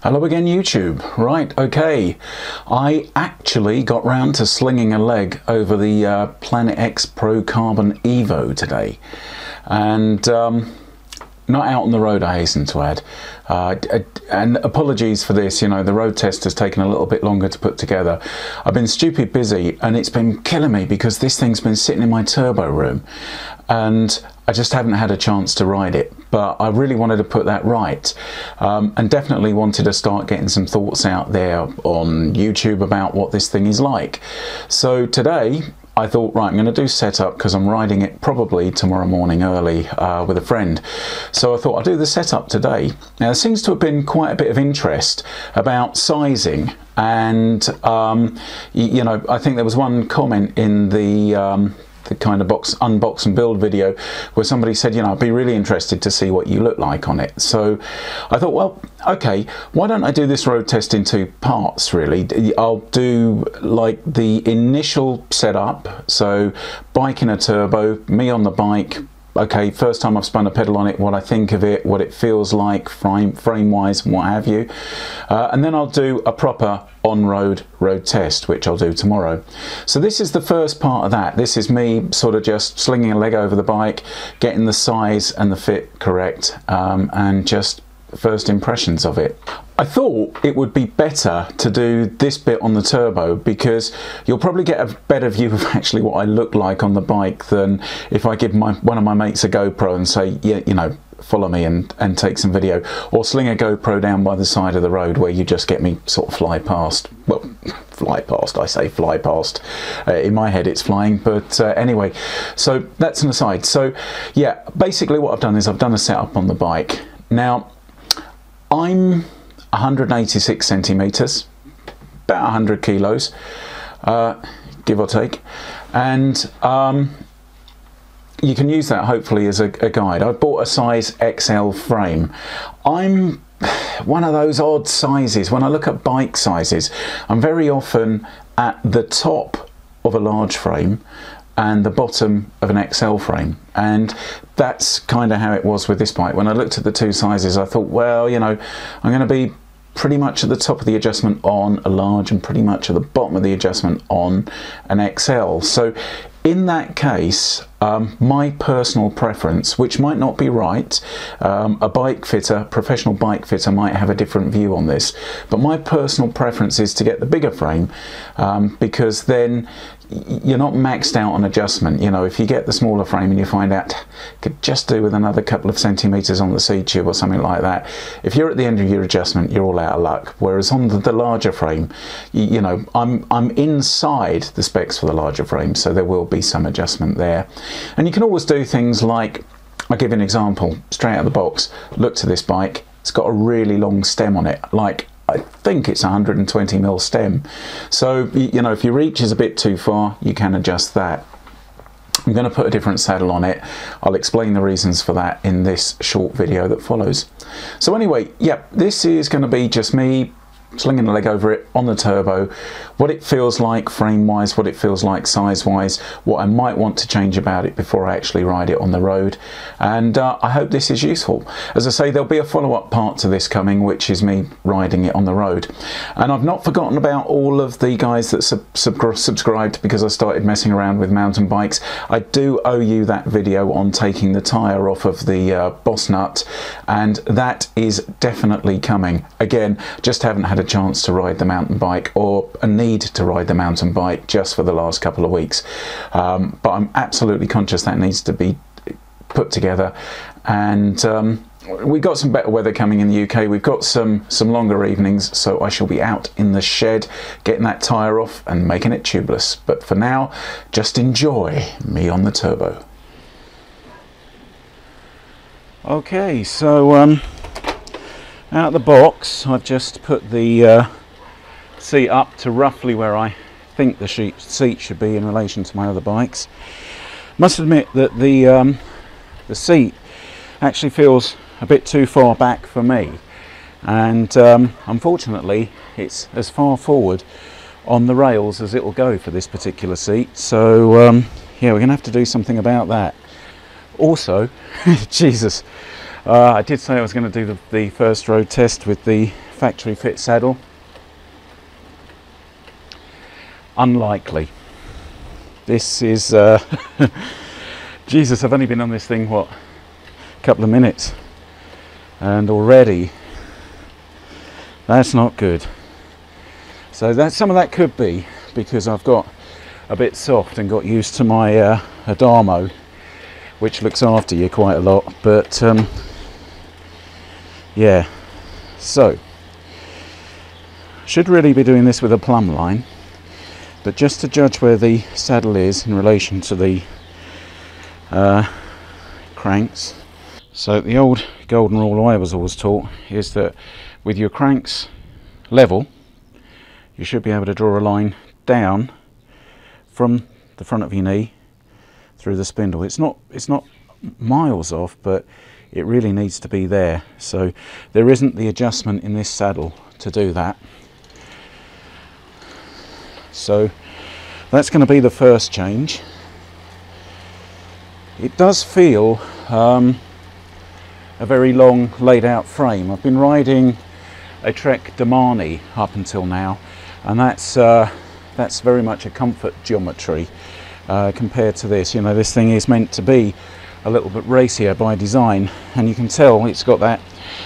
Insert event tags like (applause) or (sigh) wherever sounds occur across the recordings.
Hello again YouTube. Right, okay. I actually got round to slinging a leg over the uh, Planet X Pro Carbon Evo today. And um, not out on the road, I hasten to add. Uh, and apologies for this, you know, the road test has taken a little bit longer to put together. I've been stupid busy and it's been killing me because this thing's been sitting in my turbo room. And I just haven't had a chance to ride it, but I really wanted to put that right um, and definitely wanted to start getting some thoughts out there on YouTube about what this thing is like. So today I thought, right, I'm going to do setup because I'm riding it probably tomorrow morning early uh, with a friend. So I thought I'll do the setup today. Now, there seems to have been quite a bit of interest about sizing and um, you, know I think there was one comment in the um, the kind of box unbox and build video where somebody said, you know, I'd be really interested to see what you look like on it. So I thought, well, okay, why don't I do this road test in two parts really? I'll do like the initial setup, so bike in a turbo, me on the bike, okay, first time I've spun a pedal on it, what I think of it, what it feels like frame, frame wise and what have you. Uh, and then I'll do a proper on-road road test, which I'll do tomorrow. So this is the first part of that. This is me sort of just slinging a leg over the bike, getting the size and the fit correct, um, and just first impressions of it. I thought it would be better to do this bit on the turbo because you'll probably get a better view of (laughs) actually what I look like on the bike than if I give my one of my mates a GoPro and say, yeah, you know, follow me and, and take some video. Or sling a GoPro down by the side of the road where you just get me sort of fly past. Well (laughs) fly past I say fly past. Uh, in my head it's flying but uh, anyway. So that's an aside. So yeah basically what I've done is I've done a setup on the bike. Now I'm 186 centimeters, about 100 kilos, uh, give or take, and um, you can use that hopefully as a, a guide. I bought a size XL frame. I'm one of those odd sizes. When I look at bike sizes, I'm very often at the top of a large frame and the bottom of an XL frame. And that's kind of how it was with this bike. When I looked at the two sizes, I thought, well, you know, I'm going to be pretty much at the top of the adjustment on a large and pretty much at the bottom of the adjustment on an XL. So in that case, um, my personal preference, which might not be right, um, a bike fitter, professional bike fitter might have a different view on this, but my personal preference is to get the bigger frame um, because then you're not maxed out on adjustment. You know, if you get the smaller frame and you find out could just do with another couple of centimeters on the seat tube or something like that, if you're at the end of your adjustment, you're all out of luck. Whereas on the, larger frame, you, you, know, I'm I'm inside the specs for the larger frame, so there will be some adjustment there. And you can always do things like, I'll give an example straight out of the box. Look to this bike. It's got a really long stem on it, like I think it's 120 mil stem. So, you know, if your reach is a bit too far, you can adjust that. I'm going to put a different saddle on it. I'll explain the reasons for that in this short video that follows. So anyway, yeah, this is going to be just me slinging the leg over it on the turbo, what it feels like frame wise, what it feels like size wise, what I might want to change about it before I actually ride it on the road. And uh, I hope this is useful. As I say, there'll be a follow up part to this coming, which is me riding it on the road. And I've not forgotten about all of the guys that sub sub subscribed because I started messing around with mountain bikes. I do owe you that video on taking the tyre off of the uh, boss nut, and that is definitely coming. Again, just haven't had a chance to ride the mountain bike or a need to ride the mountain bike just for the last couple of weeks. Um, but I'm absolutely conscious that needs to be put together and um, we've got some better weather coming in the UK. We've got some some longer evenings, so I shall be out in the shed getting that tyre off and making it tubeless. But for now, just enjoy me on the turbo. Okay, so um, out of the box I've just put the uh, seat up to roughly where I think the seat should be in relation to my other bikes. Must admit that the um, the seat actually feels a bit too far back for me. And um, unfortunately it's as far forward on the rails as it will go for this particular seat. So um, yeah we're gonna have to do something about that. Also (laughs) Jesus uh, I did say I was going to do the, the, first road test with the factory fit saddle? Unlikely. This is, uh, (laughs) Jesus, I've only been on this thing, what, a couple of minutes. And already, that's not good. So that some of that could be because I've got a bit soft and got used to my uh, Adamo, which looks after you quite a lot. But um, yeah, so should really be doing this with a plumb line, but just to judge where the saddle is in relation to the uh, cranks. So the old golden rule I was always taught is that with your cranks level you should be able to draw a line down from the front of your knee through the spindle. It's not it's not miles off, but it really needs to be there. So there isn't the adjustment in this saddle to do that. So that's going to be the first change. It does feel um, a very long laid out frame. I've been riding a Trek Domane up until now and that's uh, that's very much a comfort geometry uh, compared to this you know this thing is meant to be a little bit racier by design and you can tell it's got that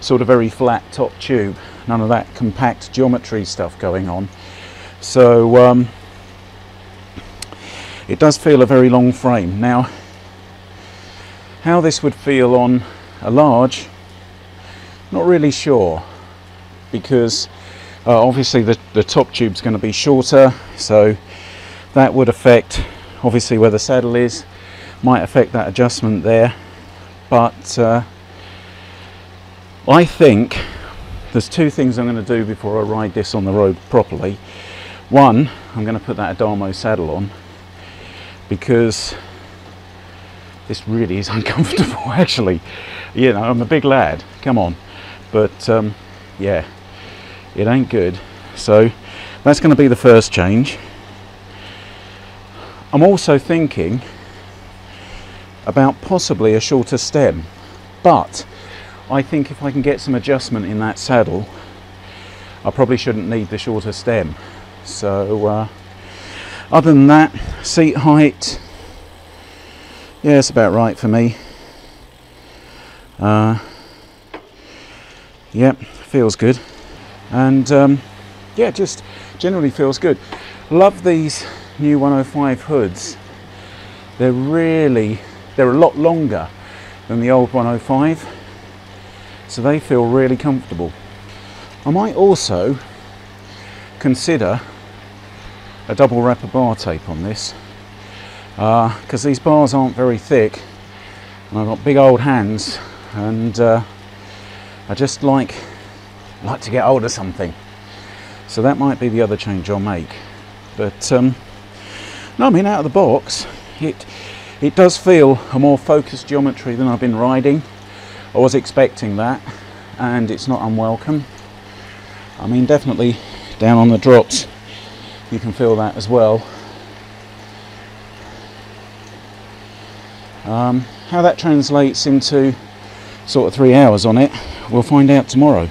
sort of very flat top tube none of that compact geometry stuff going on. So um, it does feel a very long frame. Now how this would feel on a large not really sure because uh, obviously the, the top tube is going to be shorter, so that would affect obviously where the saddle is, might affect that adjustment there. But uh, I think there's two things I'm going to do before I ride this on the road properly. One, I'm going to put that Adamo saddle on because this really is (laughs) uncomfortable actually. You know, I'm a big lad, come on. But um, yeah, it ain't good so that's going to be the first change I'm also thinking about possibly a shorter stem. But I think if I can get some adjustment in that saddle I probably shouldn't need the shorter stem. So uh, other than that seat height yeah it's about right for me. Uh, yep feels good. And um, yeah just generally feels good. Love these new 105 hoods. They're really they're a lot longer than the old 105 so they feel really comfortable I might also consider a double wrapper bar tape on this because uh, these bars aren't very thick and I've got big old hands and uh, I just like like to get hold of something. So that might be the other change I'll make. But um, no, I mean out of the box, it it does feel a more focused geometry than I've been riding. I was expecting that, and it's not unwelcome. I mean, definitely down on the drops, you can feel that as well. Um, how that translates into sort of three hours on it, we'll find out tomorrow.